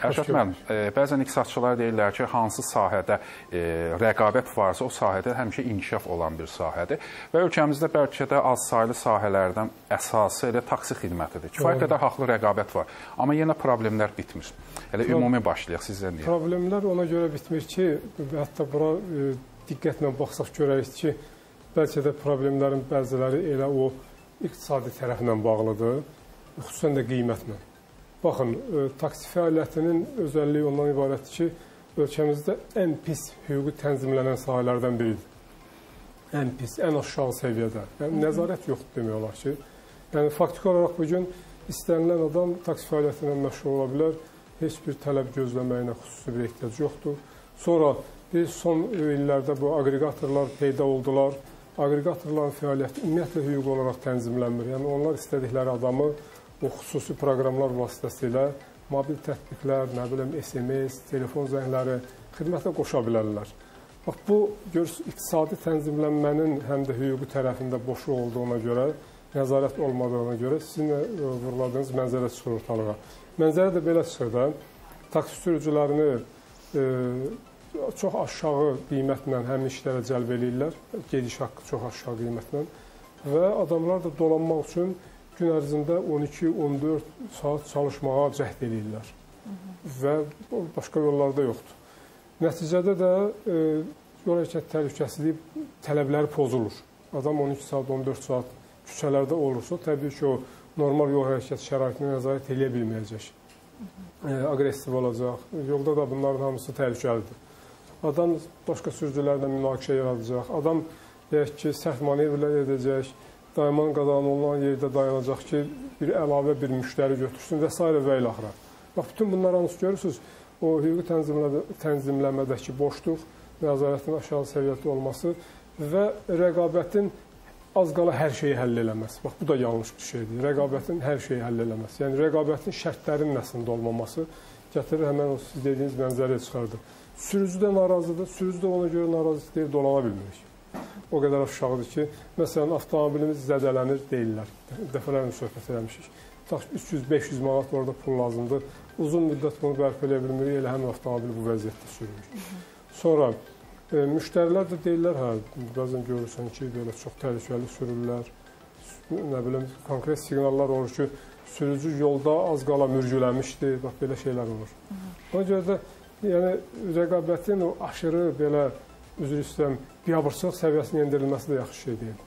Ərşad müəllim, e, bəzən iqtisadçılar deyirlər ki, hansı sahədə e, rəqabət varsa, o sahədə həmişə inkişaf olan bir sahədir və ölkəmizdə bəlkə də az saylı sahələrdən əsası elə taksi xidmətidir. Kifayət qədər haqlı rəqabət var, amma yenə problemlər bitmir. Elə Pro ümumi başlayaq sizdən deyə. Problemlər ona görə bitmir ki, hətta bura e, diqqətlə baxsaq görərik ki, bəlkə də problemlərin bəziləri elə o iqtisadi tərəflə bağlıdır, xüsusən də qiymətlə. Baxın, e, taksi fəaliyyətinin özəlliyi ondan ibarətdir ki, ölkəmizdə ən pis hüquqi tənzimlənən sahələrdən biridir. Ən pis, ən aşağı səviyyədə. Yəni, nəzarət yoxdur demək olar ki. Yəni, faktiki olaraq bugün istənilən adam taksi fəaliyyətinə məşğul ola bilər, heç bir tələb gözləməyinə xüsusi bir ehtiyac yoxdur. Sonra bir son illərdə bu aqreqatorlar peyda oldular. Aqreqatorların fəaliyyəti ümumiyyətlə hüquqi olaraq tənzimlənmir. Yəni, onlar istədikləri adamı bu xüsusi proqramlar vasitəsilə mobil tətbiqlər, nə bilim SMS, telefon zəngləri xidmətə qoşa bilərlər. Bax bu görürsüz iqtisadi tənzimlənmənin həm də hüquqi tərəfində boşluq olduğuna görə, nəzarət olmadığına görə sizin e, vurguladığınız mənzərə çıxır ortalığa. Mənzərə də belə çıxır da, taksi sürücülərini e, çox aşağı qiymətlə həmin işlərə cəlb eləyirlər, gediş haqqı çox aşağı qiymətlə və adamlar da dolanmaq üçün gün ərzində 12-14 saat çalışmağa cəhd edirlər. Və başqa yollarda yoxdur. Nəticədə də e, yol hərəkət təhlükəsizliyi tələbləri pozulur. Adam 12 saat, 14 saat küçələrdə olursa, təbii ki, o normal yol hərəkət şəraitinə nəzarət edə bilməyəcək. E, aqressiv olacaq. Yolda da bunların hamısı təhlükəlidir. Adam başqa sürücülərlə münaqişə yaradacaq. Adam deyək ki, səhv manevrlər edəcək dayaman qazanı olunan yerdə dayanacaq ki, bir əlavə bir müştəri götürsün və s. və ilə axıra. Bax, bütün bunlar hansı görürsünüz, o hüquqi tənzimləmə, tənzimləmədəki boşluq, nəzarətin aşağı səviyyədə olması və rəqabətin az qala hər şeyi həll eləməsi. Bax, bu da yanlış bir şeydir. Rəqabətin hər şeyi həll eləməsi. Yəni, rəqabətin şərtlərinin əslində olmaması gətirir həmən o siz dediyiniz mənzərəyə çıxardır. Sürücü də narazıdır, sürücü də ona görə narazı deyil, dolana bilmirik o qədər aşağıdır ki, məsələn, avtomobilimiz zədələnir deyirlər. Dəfələrlə söhbət eləmişik. Tutaq 300-500 manat orada pul lazımdır. Uzun müddət bunu bərpa edə bilmirik, elə həmin avtomobil bu vəziyyətdə sürülür. Sonra e, müştərilər də deyirlər, hə, bəzən görürsən ki, belə çox təhlükəli sürürlər. Nə bilim, konkret siqnallar olur ki, sürücü yolda az qala mürgüləmişdi, bax belə şeylər olur. Ona görə də yəni rəqabətin o aşırı belə üzr istəyirəm, biabırçılıq səviyyəsinin endirilməsi də yaxşı şey deyil.